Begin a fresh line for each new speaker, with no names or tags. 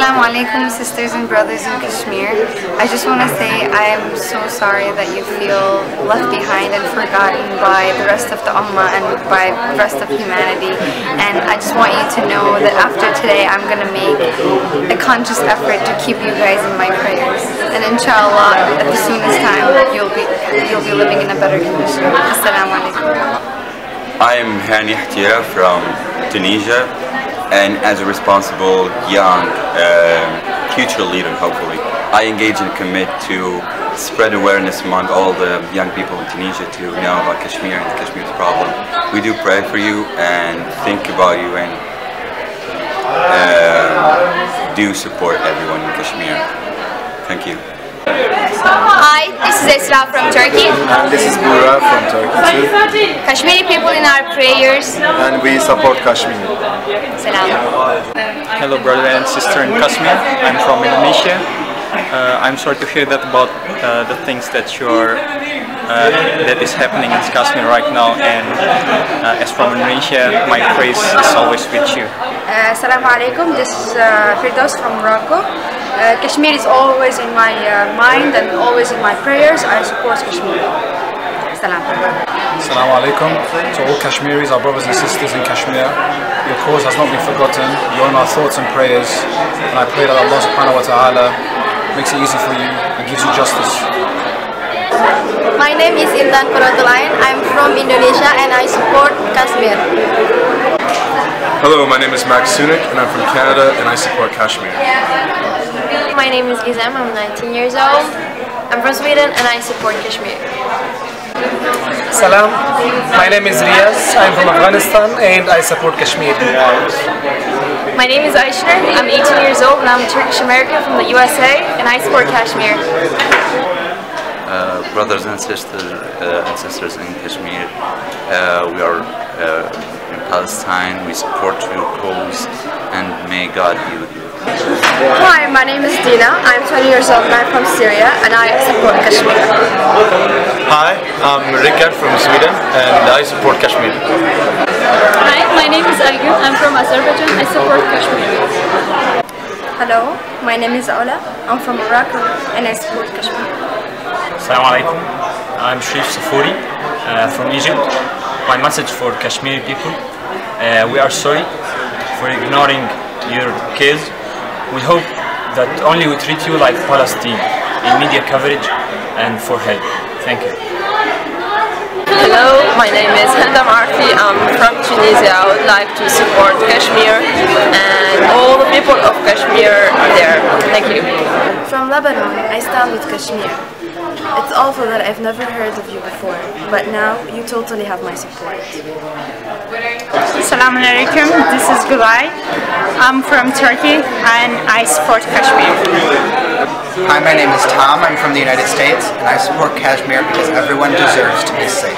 Assalamu alaikum sisters and brothers in Kashmir. I just want to say I am so sorry that you feel left behind and forgotten by the rest of the Ummah and by the rest of humanity. And I just want you to know that after today I'm going to make a conscious effort to keep you guys in my prayers. And inshallah, at the soonest time, you'll be you'll be living in a better condition. Assalamu alaikum.
I am Hani Hatira from Tunisia and as a responsible young uh, future leader hopefully I engage and commit to spread awareness among all the young people in Tunisia to know about Kashmir and Kashmir's problem. We do pray for you and think about you and uh, do support everyone in Kashmir. Thank you.
Hi, this is Esra from Turkey.
And this is Bura from Turkey too.
Kashmiri people in our prayers.
And we support Kashmir.
Salam.
Hello brother and sister in Kashmir. I'm from Indonesia. Uh, I'm sorry to hear that about uh, the things that you're uh, that is happening in Kashmir right now and uh, as from Indonesia my praise is always with you.
Uh, Assalamu alaikum, this is uh, Firdaus from Morocco. Uh, Kashmir is always in my uh, mind and always in my prayers. I support Kashmir. Salam.
Assalamu alaikum to all Kashmiris, our brothers and sisters in Kashmir. Your cause has not been forgotten. You're in our thoughts and prayers. And I pray that Allah subhanahu wa ta'ala makes it easy for you and gives you justice.
My name is Intan Kurantulayan. I'm from Indonesia and I support Kashmir.
Hello, my name is Max Sunik and I'm from Canada and I support Kashmir.
My name is Gizem. I'm 19 years old. I'm from Sweden and I support Kashmir.
Salam, my name is Riaz. I'm from Afghanistan and I support Kashmir.
My name is Aishner. I'm 18 years old and I'm Turkish American from the USA and I support Kashmir.
Uh, brothers and sisters uh, and sisters in Kashmir, uh, we are uh, in Palestine. We support your cause, and may God be with you.
Hi, my name is Dina. I'm 20 years old and I'm from Syria and I support Kashmir.
Hi, I'm Rikard from Sweden and I support Kashmir.
Hi, my name is Aygün. I'm from Azerbaijan. I support Kashmir.
Hello, my name is Ola. I'm from Morocco and I support Kashmir.
Assalamu alaikum. I'm Sharif Safouri uh, from Egypt. My message for Kashmiri people, uh, we are sorry for ignoring your case. We hope that only we treat you like Palestine in media coverage and for help. Thank you.
Hello, my name is Henda Marfi. I'm from Tunisia. I would like to support Kashmir and all the people of Kashmir there. Thank you.
From Lebanon, I stand with Kashmir. It's awful that I've never heard of you before, but now you totally have my support.
Assalamu alaikum, this is Gulay. I'm from Turkey and I support Kashmir.
Hi, my name is Tom. I'm from the United States, and I support Kashmir because everyone deserves to be safe.